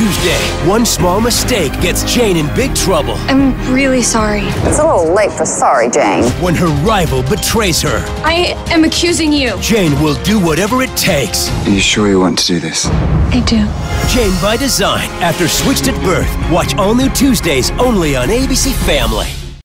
Tuesday, one small mistake gets Jane in big trouble. I'm really sorry. It's a little late for sorry, Jane. When her rival betrays her, I am accusing you. Jane will do whatever it takes. Are you sure you want to do this? I do. Jane by Design, after Switched at Birth. Watch all new Tuesdays only on ABC Family.